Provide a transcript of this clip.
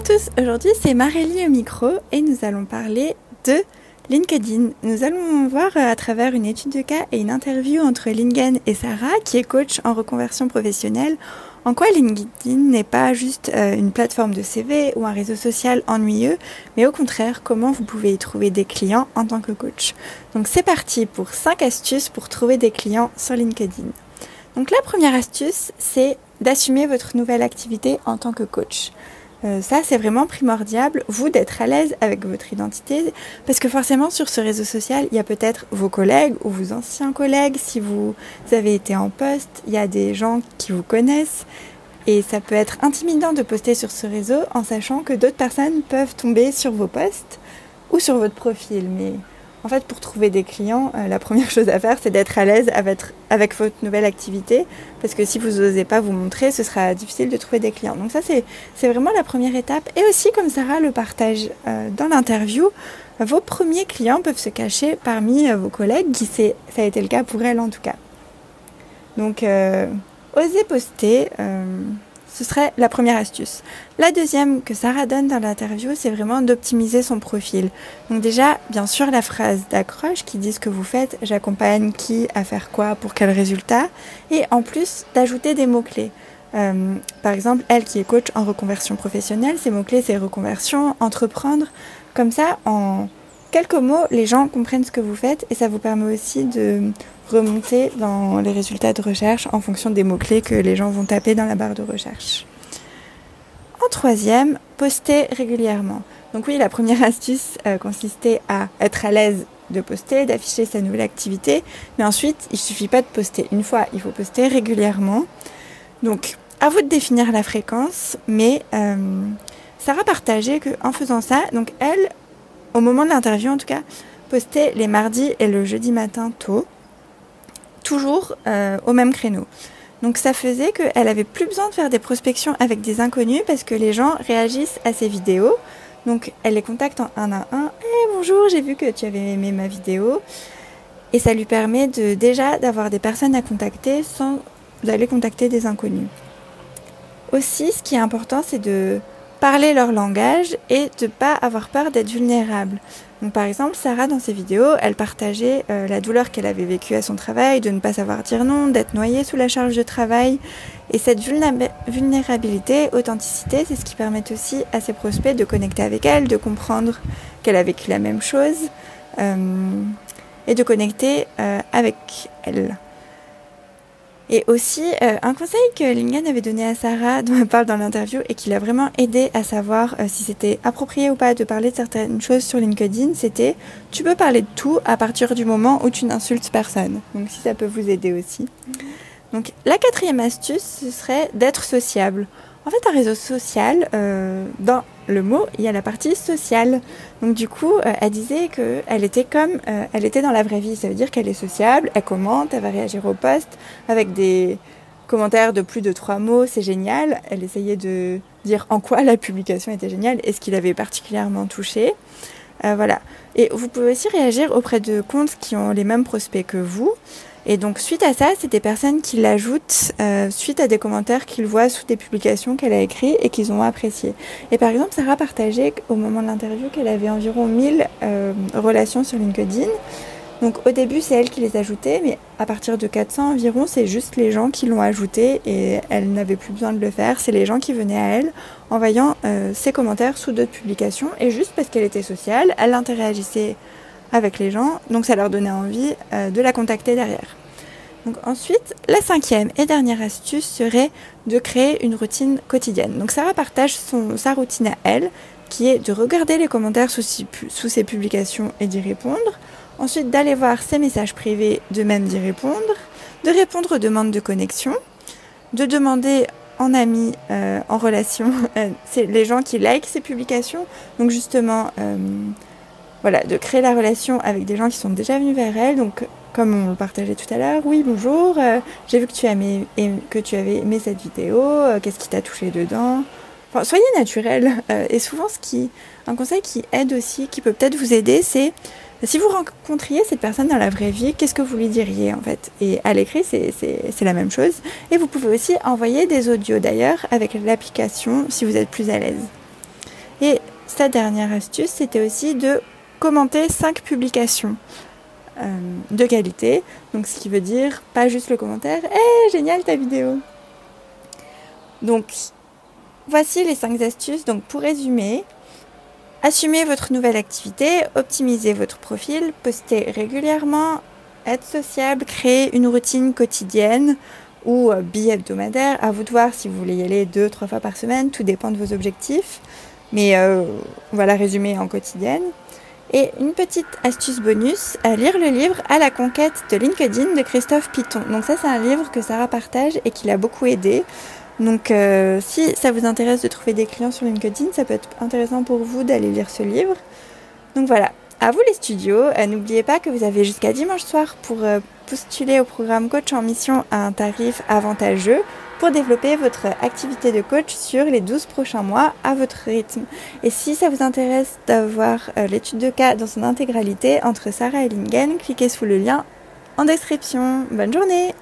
à tous, aujourd'hui c'est Marélie au micro et nous allons parler de LinkedIn. Nous allons voir euh, à travers une étude de cas et une interview entre Lingen et Sarah, qui est coach en reconversion professionnelle, en quoi LinkedIn n'est pas juste euh, une plateforme de CV ou un réseau social ennuyeux, mais au contraire comment vous pouvez y trouver des clients en tant que coach. Donc c'est parti pour 5 astuces pour trouver des clients sur LinkedIn. Donc la première astuce, c'est d'assumer votre nouvelle activité en tant que coach. Euh, ça, c'est vraiment primordial, vous, d'être à l'aise avec votre identité, parce que forcément, sur ce réseau social, il y a peut-être vos collègues ou vos anciens collègues, si vous avez été en poste, il y a des gens qui vous connaissent, et ça peut être intimidant de poster sur ce réseau en sachant que d'autres personnes peuvent tomber sur vos posts ou sur votre profil. Mais en fait, pour trouver des clients, euh, la première chose à faire, c'est d'être à l'aise avec, votre nouvelle activité. Parce que si vous n'osez pas vous montrer, ce sera difficile de trouver des clients. Donc ça, c'est vraiment la première étape. Et aussi, comme Sarah le partage euh, dans l'interview, vos premiers clients peuvent se cacher parmi euh, vos collègues, qui ça a été le cas pour elle en tout cas. Donc, osez poster ce serait la première astuce. La deuxième que Sarah donne dans l'interview, c'est vraiment d'optimiser son profil. Donc déjà, bien sûr, la phrase d'accroche qui dit ce que vous faites, j'accompagne qui à faire quoi, pour quel résultat, et en plus d'ajouter des mots-clés. Euh, par exemple, elle qui est coach en reconversion professionnelle, ses mots-clés c'est reconversion, entreprendre. Comme ça, en quelques mots, les gens comprennent ce que vous faites et ça vous permet aussi de remonter dans les résultats de recherche en fonction des mots-clés que les gens vont taper dans la barre de recherche. En troisième, poster régulièrement. Donc oui, la première astuce euh, consistait à être à l'aise de poster, d'afficher sa nouvelle activité, mais ensuite, il suffit pas de poster une fois, il faut poster régulièrement. Donc, à vous de définir la fréquence, mais euh, Sarah partageait qu'en faisant ça, donc elle, au moment de l'interview en tout cas, postait les mardis et le jeudi matin tôt toujours euh, au même créneau. Donc ça faisait qu'elle avait plus besoin de faire des prospections avec des inconnus parce que les gens réagissent à ses vidéos. Donc elle les contacte en un à un. Eh, bonjour, j'ai vu que tu avais aimé ma vidéo. Et ça lui permet de déjà d'avoir des personnes à contacter sans d'aller contacter des inconnus. Aussi, ce qui est important, c'est de parler leur langage et de pas avoir peur d'être vulnérable. Par exemple, Sarah, dans ses vidéos, elle partageait euh, la douleur qu'elle avait vécue à son travail, de ne pas savoir dire non, d'être noyée sous la charge de travail. Et cette vulnérabilité, authenticité, c'est ce qui permet aussi à ses prospects de connecter avec elle, de comprendre qu'elle a vécu la même chose euh, et de connecter euh, avec elle. Et aussi, euh, un conseil que Lingen avait donné à Sarah, dont elle parle dans l'interview, et qui l'a vraiment aidé à savoir euh, si c'était approprié ou pas de parler de certaines choses sur LinkedIn, c'était tu peux parler de tout à partir du moment où tu n'insultes personne. Donc si ça peut vous aider aussi. Donc la quatrième astuce, ce serait d'être sociable. En fait, un réseau social, euh, dans le mot, il y a la partie sociale. Donc du coup, euh, elle disait qu'elle était comme, euh, elle était dans la vraie vie. Ça veut dire qu'elle est sociable, elle commente, elle va réagir au post avec des commentaires de plus de trois mots. C'est génial. Elle essayait de dire en quoi la publication était géniale et ce qui l'avait particulièrement touché. voilà. Et vous pouvez aussi réagir auprès de comptes qui ont les mêmes prospects que vous. Et donc suite à ça, c'est des personnes qui l'ajoutent euh, suite à des commentaires qu'ils voient sous des publications qu'elle a écrites et qu'ils ont appréciées. Et par exemple, Sarah partageait au moment de l'interview qu'elle avait environ 1000 euh, relations sur LinkedIn. Donc au début, c'est elle qui les ajoutait, mais à partir de 400 environ, c'est juste les gens qui l'ont ajouté et elle n'avait plus besoin de le faire. C'est les gens qui venaient à elle en voyant euh, ses commentaires sous d'autres publications et juste parce qu'elle était sociale, elle interagissait avec les gens, donc ça leur donnait envie euh, de la contacter derrière. Donc ensuite, la cinquième et dernière astuce serait de créer une routine quotidienne. Donc Sarah partage son, sa routine à elle, qui est de regarder les commentaires sous, ses publications et d'y répondre. Ensuite, d'aller voir ses messages privés, de même d'y répondre. De répondre aux demandes de connexion. De demander en ami, euh, en relation, euh, c'est les gens qui like ses publications. Donc justement, voilà, de créer la relation avec des gens qui sont déjà venus vers elle. Donc, comme on le partageait tout à l'heure, oui, bonjour, euh, j'ai vu que tu, aimé, que tu avais aimé cette vidéo, euh, qu'est-ce qui t'a touché dedans? Enfin, Soyez naturel. Euh, et souvent, ce qui, un conseil qui aide aussi, qui peut peut-être vous aider, c'est si vous rencontriez cette personne dans la vraie vie, qu'est-ce que vous lui diriez en fait? Et à l'écrit, c'est la même chose. Et vous pouvez aussi envoyer des audios d'ailleurs avec l'application si vous êtes plus à l'aise. Et sa dernière astuce, c'était aussi de commenter 5 publications euh, de qualité. Donc ce qui veut dire pas juste le commentaire Eh, génial ta vidéo Donc voici les 5 astuces. Donc pour résumer, assumez votre nouvelle activité, optimisez votre profil, postez régulièrement, être sociable, créer une routine quotidienne ou euh, bi-hebdomadaire. À vous de voir si vous voulez y aller deux, trois fois par semaine. Tout dépend de vos objectifs. Mais euh, voilà, résumé en quotidienne. Et une petite astuce bonus, à lire le livre À la conquête de LinkedIn de Christophe Piton. Donc ça c'est un livre que Sarah partage et qui l'a beaucoup aidé. Donc euh, si ça vous intéresse de trouver des clients sur LinkedIn, ça peut être intéressant pour vous d'aller lire ce livre. Donc voilà, à vous les studios. Euh, n'oubliez pas que vous avez jusqu'à dimanche soir pour euh, postuler au programme Coach en mission à un tarif avantageux pour développer votre activité de coach sur les 12 prochains mois à votre rythme. Et si ça vous intéresse d'avoir euh, l'étude de cas dans son intégralité entre Sarah et Lingen, cliquez sous le lien en description. Bonne journée